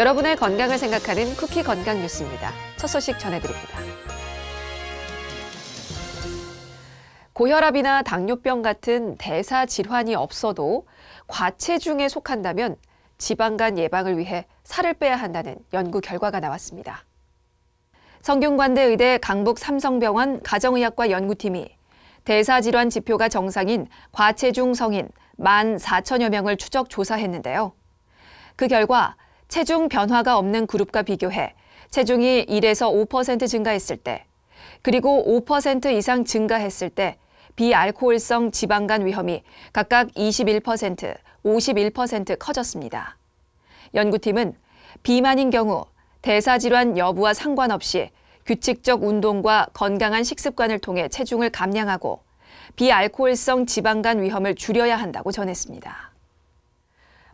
여러분의 건강을 생각하는 쿠키 건강 뉴스입니다. 첫 소식 전해드립니다. 고혈압이나 당뇨병 같은 대사 질환이 없어도 과체중에 속한다면 지방간 예방을 위해 살을 빼야 한다는 연구 결과가 나왔습니다. 성균관대 의대 강북 삼성병원 가정의학과 연구팀이 대사질환 지표가 정상인 과체중 성인 1만 4천여 명을 추적 조사했는데요. 그 결과 체중 변화가 없는 그룹과 비교해 체중이 1에서 5% 증가했을 때, 그리고 5% 이상 증가했을 때 비알코올성 지방간 위험이 각각 21%, 51% 커졌습니다. 연구팀은 비만인 경우 대사질환 여부와 상관없이 규칙적 운동과 건강한 식습관을 통해 체중을 감량하고 비알코올성 지방간 위험을 줄여야 한다고 전했습니다.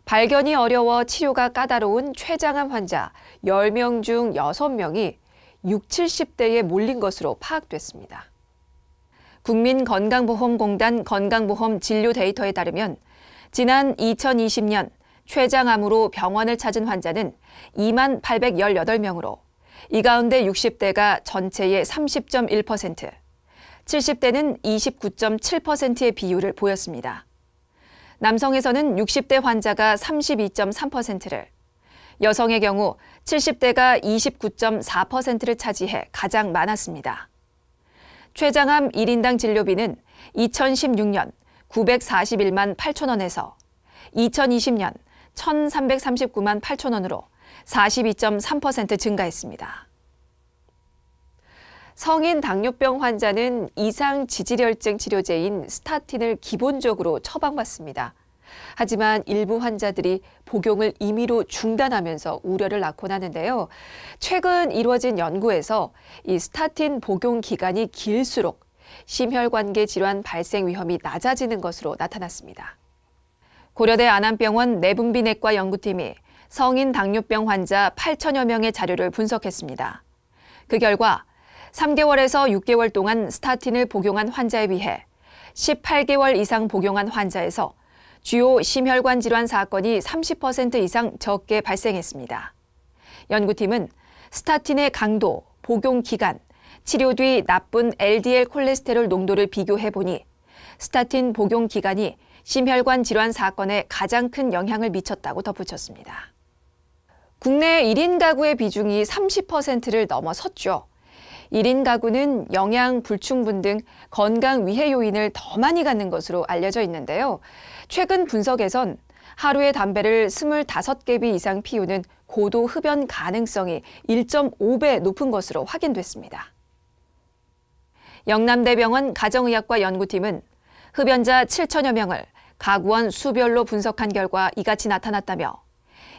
발견이 어려워 치료가 까다로운 췌장암 환자 10명 중 6명이 6, 70대에 몰린 것으로 파악됐습니다. 국민건강보험공단 건강보험 진료 데이터에 따르면 지난 2020년 췌장암으로 병원을 찾은 환자는 2만 818명으로 이 가운데 60대가 전체의 30.1%, 70대는 29.7%의 비율을 보였습니다. 남성에서는 60대 환자가 32.3%를, 여성의 경우 70대가 29.4%를 차지해 가장 많았습니다. 췌장암 1인당 진료비는 2016년 941만 8천 원에서 2020년 1,339만 8천 원으로 42.3% 증가했습니다. 성인 당뇨병 환자는 이상 지질혈증 치료제인 스타틴을 기본적으로 처방받습니다. 하지만 일부 환자들이 복용을 임의로 중단하면서 우려를 낳곤 하는데요. 최근 이루어진 연구에서 이 스타틴 복용 기간이 길수록 심혈관계 질환 발생 위험이 낮아지는 것으로 나타났습니다. 고려대 안암병원 내분비내과 연구팀이 성인 당뇨병 환자 8천여 명의 자료를 분석했습니다. 그 결과 3개월에서 6개월 동안 스타틴을 복용한 환자에 비해 18개월 이상 복용한 환자에서 주요 심혈관 질환 사건이 30% 이상 적게 발생했습니다. 연구팀은 스타틴의 강도, 복용 기간, 치료 뒤 나쁜 LDL 콜레스테롤 농도를 비교해 보니 스타틴 복용 기간이 심혈관 질환 사건에 가장 큰 영향을 미쳤다고 덧붙였습니다. 국내 1인 가구의 비중이 30%를 넘어섰죠. 1인 가구는 영양 불충분 등 건강 위해 요인을 더 많이 갖는 것으로 알려져 있는데요. 최근 분석에선 하루에 담배를 25개비 이상 피우는 고도 흡연 가능성이 1.5배 높은 것으로 확인됐습니다. 영남대병원 가정의학과 연구팀은 흡연자 7천여 명을 가구원 수별로 분석한 결과 이같이 나타났다며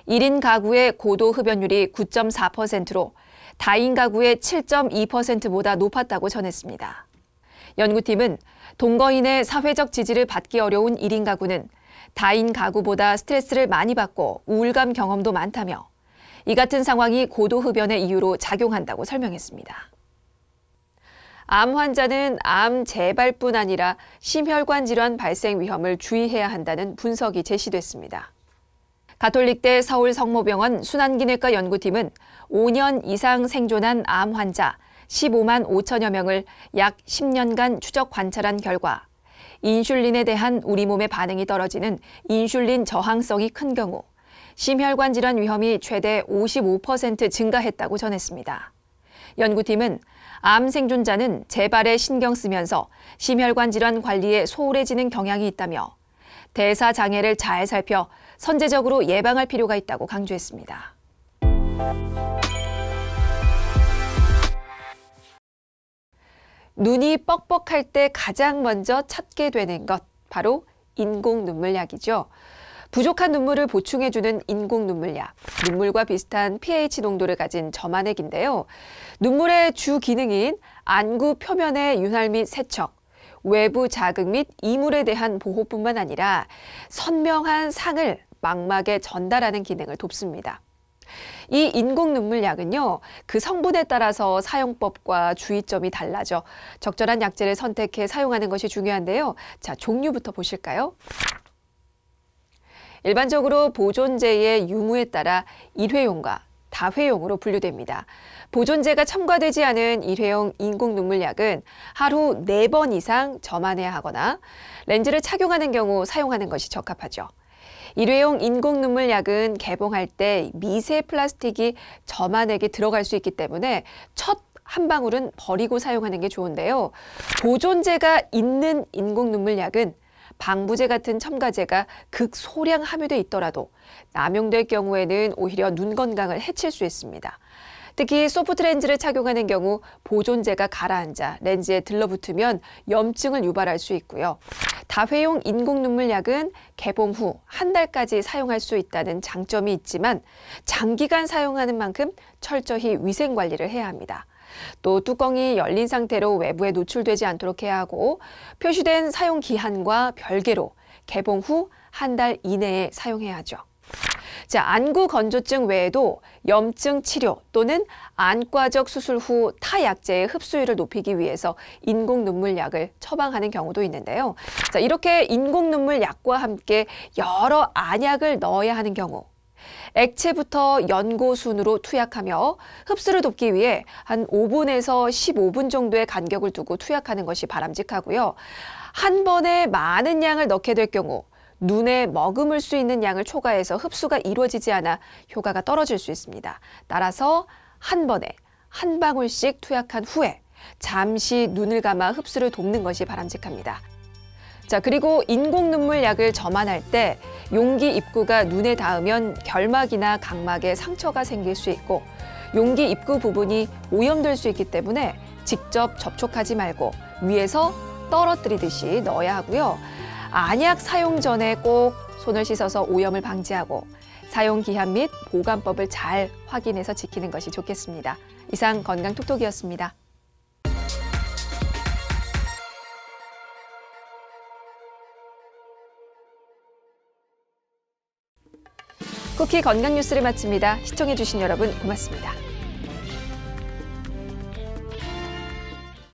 1인 가구의 고도 흡연율이 9.4%로 다인 가구의 7.2%보다 높았다고 전했습니다. 연구팀은 동거인의 사회적 지지를 받기 어려운 1인 가구는 다인 가구보다 스트레스를 많이 받고 우울감 경험도 많다며 이 같은 상황이 고도 흡연의 이유로 작용한다고 설명했습니다. 암 환자는 암 재발뿐 아니라 심혈관 질환 발생 위험을 주의해야 한다는 분석이 제시됐습니다. 가톨릭대 서울 성모병원 순환기내과 연구팀은 5년 이상 생존한 암 환자 15만 5천여 명을 약 10년간 추적 관찰한 결과 인슐린에 대한 우리 몸의 반응이 떨어지는 인슐린 저항성이 큰 경우 심혈관 질환 위험이 최대 55% 증가했다고 전했습니다. 연구팀은 암 생존자는 재발에 신경 쓰면서 심혈관 질환 관리에 소홀해지는 경향이 있다며 대사 장애를 잘 살펴 선제적으로 예방할 필요가 있다고 강조했습니다. 눈이 뻑뻑할 때 가장 먼저 찾게 되는 것, 바로 인공 눈물약이죠. 부족한 눈물을 보충해주는 인공 눈물약. 눈물과 비슷한 pH 농도를 가진 점안액인데요. 눈물의 주 기능인 안구 표면의 윤활 및 세척, 외부 자극 및 이물에 대한 보호뿐만 아니라 선명한 상을 망막에 전달하는 기능을 돕습니다. 이 인공 눈물약은요, 그 성분에 따라서 사용법과 주의점이 달라져 적절한 약제를 선택해 사용하는 것이 중요한데요. 자, 종류부터 보실까요? 일반적으로 보존제의 유무에 따라 일회용과 다회용으로 분류됩니다. 보존제가 첨가되지 않은 일회용 인공 눈물약은 하루 네 번 이상 점안해야 하거나 렌즈를 착용하는 경우 사용하는 것이 적합하죠. 일회용 인공 눈물 약은 개봉할 때 미세 플라스틱이 점안액에 들어갈 수 있기 때문에 첫 한 방울은 버리고 사용하는 게 좋은데요. 보존제가 있는 인공 눈물 약은 방부제 같은 첨가제가 극소량 함유돼 있더라도 남용될 경우에는 오히려 눈 건강을 해칠 수 있습니다. 특히 소프트 렌즈를 착용하는 경우 보존제가 가라앉아 렌즈에 들러붙으면 염증을 유발할 수 있고요. 다회용 인공 눈물 약은 개봉 후 한 달까지 사용할 수 있다는 장점이 있지만 장기간 사용하는 만큼 철저히 위생 관리를 해야 합니다. 또 뚜껑이 열린 상태로 외부에 노출되지 않도록 해야 하고 표시된 사용 기한과 별개로 개봉 후 한 달 이내에 사용해야 하죠. 자, 안구 건조증 외에도 염증 치료 또는 안과적 수술 후 타약제의 흡수율을 높이기 위해서 인공 눈물 약을 처방하는 경우도 있는데요. 자, 이렇게 인공 눈물 약과 함께 여러 안약을 넣어야 하는 경우 액체부터 연고순으로 투약하며 흡수를 돕기 위해 한 5분에서 15분 정도의 간격을 두고 투약하는 것이 바람직하고요. 한 번에 많은 양을 넣게 될 경우 눈에 머금을 수 있는 양을 초과해서 흡수가 이루어지지 않아 효과가 떨어질 수 있습니다. 따라서 한 번에 한 방울씩 투약한 후에 잠시 눈을 감아 흡수를 돕는 것이 바람직합니다. 자, 그리고 인공 눈물 약을 점안할 때 용기 입구가 눈에 닿으면 결막이나 각막에 상처가 생길 수 있고 용기 입구 부분이 오염될 수 있기 때문에 직접 접촉하지 말고 위에서 떨어뜨리듯이 넣어야 하고요. 안약 사용 전에 꼭 손을 씻어서 오염을 방지하고 사용 기한 및 보관법을 잘 확인해서 지키는 것이 좋겠습니다. 이상 건강 톡톡이었습니다. 쿠키 건강 뉴스를 마칩니다. 시청해주신 여러분 고맙습니다.